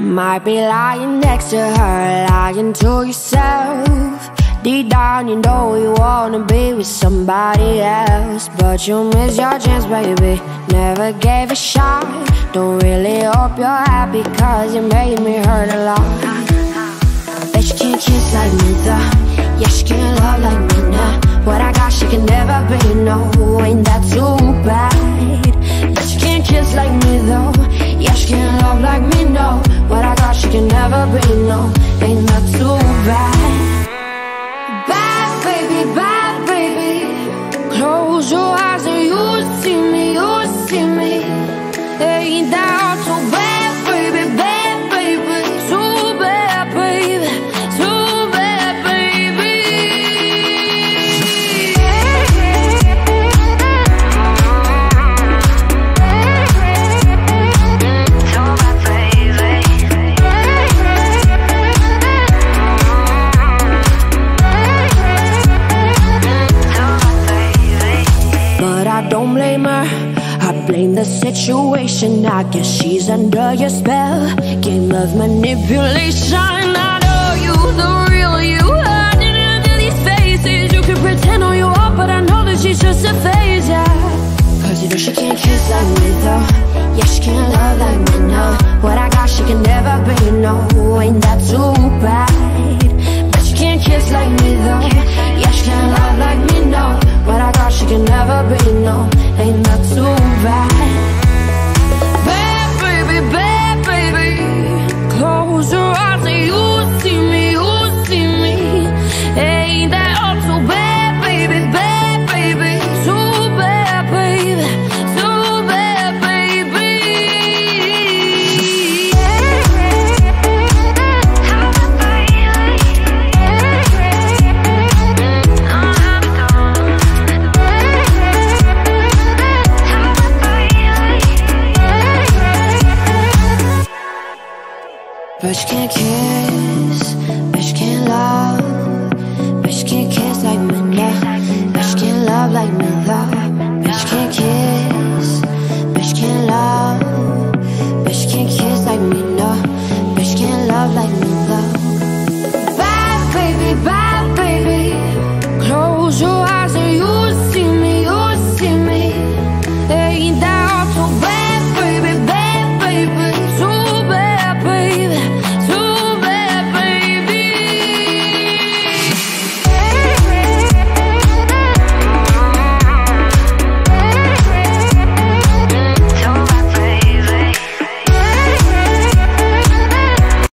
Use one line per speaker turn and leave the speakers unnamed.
Might be lying next to her, lying to yourself. Deep down, you know you wanna be with somebody else. But you miss your chance, baby. Never gave a shot. Don't really hope you're happy, cause you made me hurt a lot. Bet she can't kiss like me, though. Yeah, she can't love like me now. What I got, she can never be, no. Ain't that too be, no. Ain't that too bad? Bad baby, bad baby. Close your eyes and you see me, you see me. Ain't that too bad, I don't blame her. I blame the situation. I guess she's under your spell. Game of manipulation. I know you, the real you. Hiding under these faces. You can pretend all you are, but I know that she's just a phase, yeah. Cause you know she can't kiss like me, though. Yeah, she can't love like me, no. What I got, she can never be, no. But you can't kiss, but you can't love.